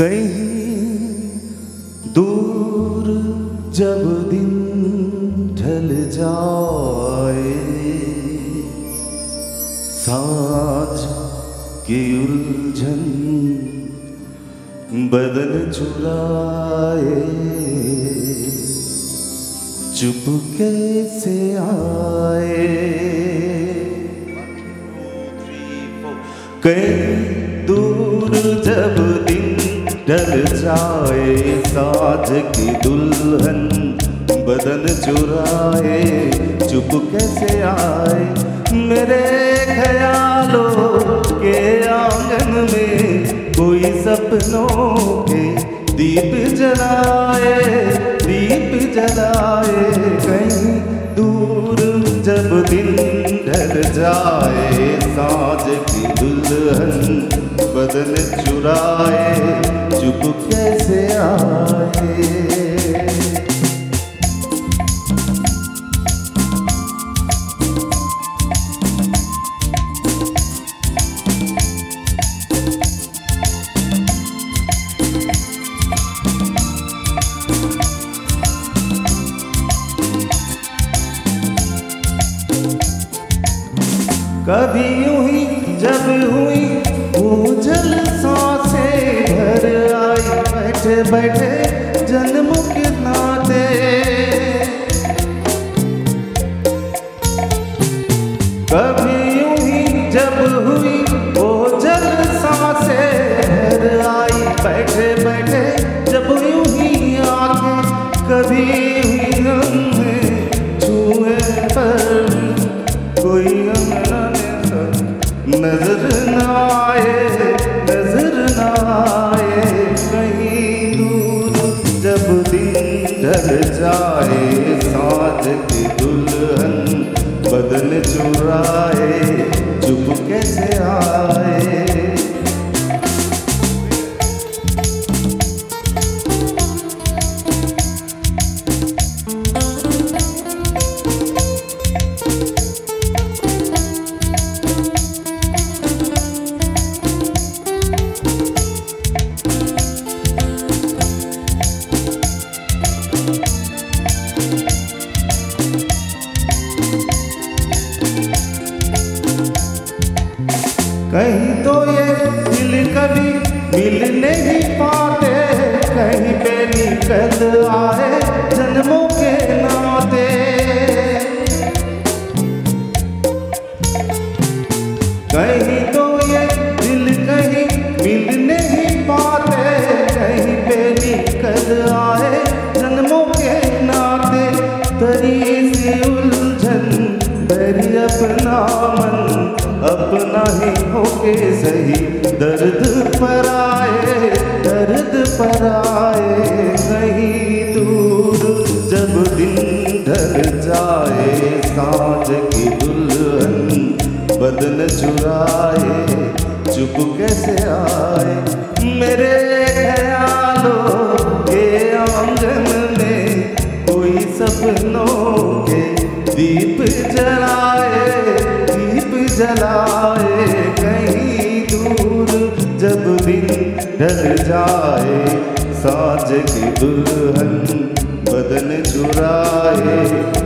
कहीं दूर जब दिन ढल जाए, साँझ की उलझन बदन चुराए। चुपके से आए? कहीं ढल जाए साज की दुल्हन, बदन चुराए, चुप कैसे आए? मेरे ख्यालों के आँगन में कोई सपनों के दीप जलाए दीप जलाए, कहीं दूर जब दिन ढल जाए साज की दुल्हन, बदन चुराए चुप कैसे आए? कभी यूँ ही जब हुई बैठे बैठे जन्म के नाते। कभी यूँ ही जब हुई वो जल साँसें भर आई बैठे बैठे जब यूँ ही आके कभी हुई हमें छुए पर। कोई नज़र न आए, नज़र न आए। ढल जाए साथ की दुल्हन बदन चुराए चुप कैसे आए? तो ये दिल कभी मिल नहीं पाते कहीं पे निकल आए। अपना ही होके सही। दर्द पर आए, दर्द पर आए कहीं दूर। जब दिन ढल जाए, साँझ की दुल्हन बदन चुराए, चुप कैसे आए? मेरे ख्यालों के आँगन में कोई सपनों के दीप जलाए। जलाए कहीं दूर जब दिन ढल जाए साज की दुल्हन बदन चुराए।